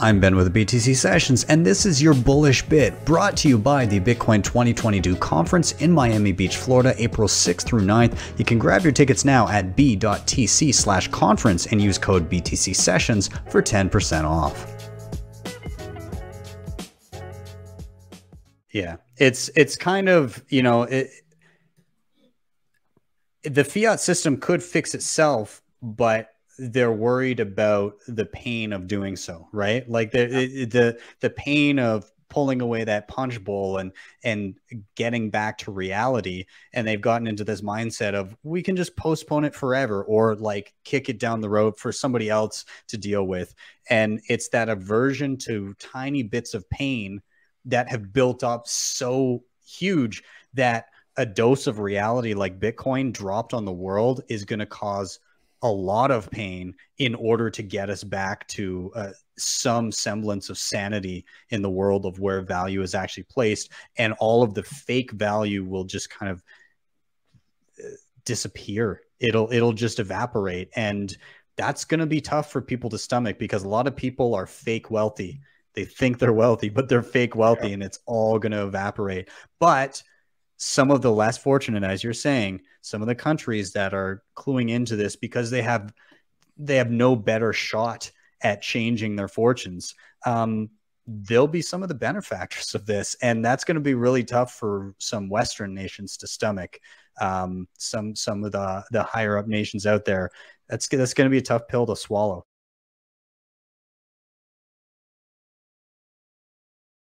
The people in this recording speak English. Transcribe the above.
I'm Ben with BTC Sessions, and this is your bullish bit brought to you by the Bitcoin 2022 conference in Miami Beach, Florida, April 6th through 9th. You can grab your tickets now at b.tc slash conference and use code BTC Sessions for 10% off. Yeah, it's it's kind of you know it, the fiat system could fix itself, but they're worried about the pain of doing so, right? Like the yeah. the the pain of pulling away that punch bowl and and getting back to reality and they've gotten into this mindset of we can just postpone it forever or like kick it down the road for somebody else to deal with and it's that aversion to tiny bits of pain that have built up so huge that a dose of reality like bitcoin dropped on the world is going to cause a lot of pain in order to get us back to uh, some semblance of sanity in the world of where value is actually placed. And all of the fake value will just kind of uh, disappear. It'll it'll just evaporate. And that's going to be tough for people to stomach because a lot of people are fake wealthy. They think they're wealthy but they're fake wealthy yeah. and it's all going to evaporate. But some of the less fortunate, as you're saying, some of the countries that are cluing into this because they have they have no better shot at changing their fortunes. Um, they'll be some of the benefactors of this, and that's going to be really tough for some Western nations to stomach. Um, some some of the the higher up nations out there. That's that's going to be a tough pill to swallow.